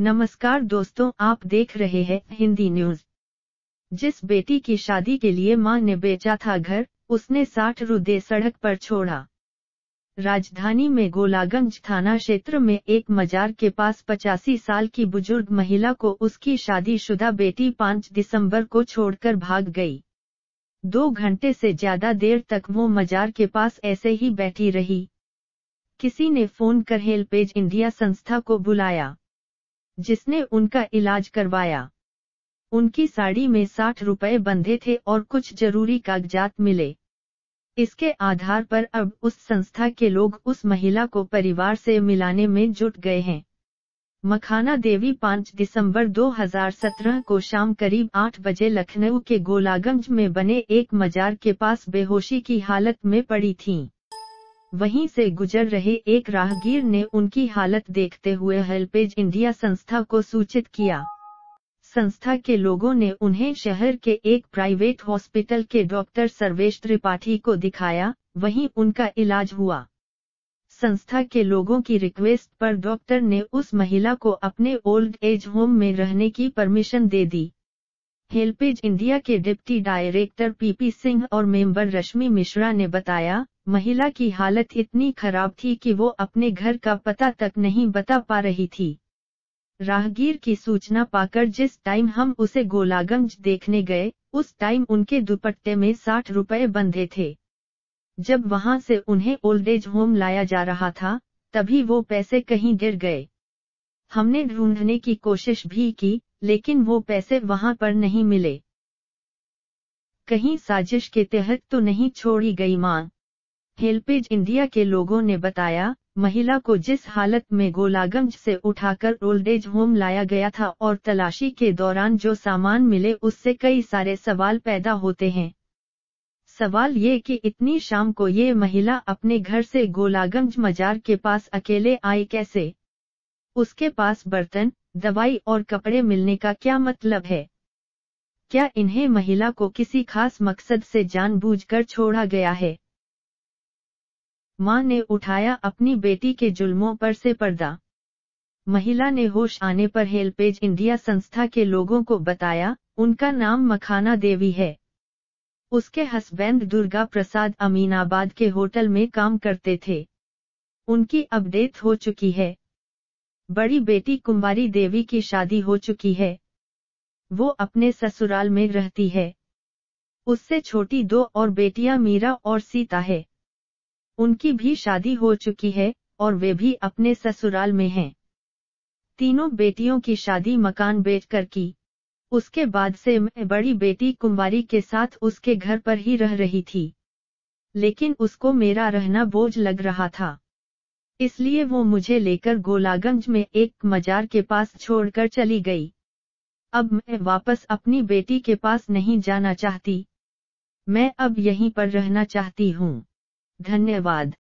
नमस्कार दोस्तों, आप देख रहे हैं हिंदी न्यूज़। जिस बेटी की शादी के लिए माँ ने बेचा था घर, उसने साठ रुदे सड़क पर छोड़ा। राजधानी में गोलागंज थाना क्षेत्र में एक मजार के पास पचासी साल की बुज़ुर्ग महिला को उसकी शादीशुदा बेटी 5 दिसंबर को छोड़कर भाग गई। दो घंटे से ज़्यादा देर तक वो मजार के पास ऐसे ही बैठी रही। किसी ने फ़ोन कर हेल्पेज इंडिया संस्था को बुलाया। जिसने उनका इलाज करवाया। उनकी साड़ी में साठ रुपए बंधे थे और कुछ ज़रूरी कागजात मिले। इसके आधार पर अब उस संस्था के लोग उस महिला को परिवार से मिलाने में जुट गए हैं। मखाना देवी 5 दिसंबर 2017 को शाम करीब 8 बजे लखनऊ के गोलागंज में बने एक मजार के पास बेहोशी की हालत में पड़ी थीं। वहीं से गुजर रहे एक राहगीर ने उनकी हालत देखते हुए हेल्पेज इंडिया संस्था को सूचित किया। संस्था के लोगों ने उन्हें शहर के एक प्राइवेट हॉस्पिटल के डॉक्टर सर्वेश त्रिपाठी को दिखाया, वहीं उनका इलाज हुआ। संस्था के लोगों की रिक्वेस्ट पर डॉक्टर ने उस महिला को अपने ओल्ड एज होम में रहने की परमिशन दे दी। हेल्पेज इंडिया के डिप्टी डायरेक्टर पीपी सिंह और मेंबर रश्मि मिश्रा ने बताया, महिला की हालत इतनी खराब थी कि वो अपने घर का पता तक नहीं बता पा रही थी। राहगीर की सूचना पाकर जिस टाइम हम उसे गोलागंज देखने गए, उस टाइम उनके दुपट्टे में साठ रुपए बंधे थे। जब वहाँ से उन्हें ओल्ड एज होम लाया जा रहा था, तभी वो पैसे कहीं गिर गए। हमने ढूँढने की कोशिश भी की लेकिन वो पैसे वहाँ पर नहीं मिले। कहीं साजिश के तहत तो नहीं छोड़ी गई माँ। हेल्पेज इंडिया के लोगों ने बताया, महिला को जिस हालत में गोलागंज से उठाकर ओल्डेज होम लाया गया था और तलाशी के दौरान जो सामान मिले उससे कई सारे सवाल पैदा होते हैं। सवाल ये कि इतनी शाम को ये महिला अपने घर से गोलागंज मजार के पास अकेले आई कैसे? उसके पास बर्तन दवाई और कपड़े मिलने का क्या मतलब है? क्या इन्हें महिला को किसी खास मकसद से जानबूझकर छोड़ा गया है? माँ ने उठाया अपनी बेटी के जुल्मों पर से पर्दा। महिला ने होश आने पर हेल्पेज इंडिया संस्था के लोगों को बताया, उनका नाम मखाना देवी है। उसके हस्बैंड दुर्गा प्रसाद अमीनाबाद के होटल में काम करते थे। उनकी अपडेट हो चुकी है। बड़ी बेटी कुंवारी देवी की शादी हो चुकी है। वो अपने ससुराल में रहती है। उससे छोटी दो और बेटियाँ मीरा और सीता है। उनकी भी शादी हो चुकी है और वे भी अपने ससुराल में हैं। तीनों बेटियों की शादी मकान बेचकर की। उसके बाद से मैं, बड़ी बेटी कुंवारी के साथ उसके घर पर ही रह रही थी। लेकिन उसको मेरा रहना बोझ लग रहा था। इसलिए वो मुझे लेकर गोलागंज में एक मजार के पास छोड़कर चली गई। अब मैं वापस अपनी बेटी के पास नहीं जाना चाहती। मैं अब यहीं पर रहना चाहती हूँ। धन्यवाद।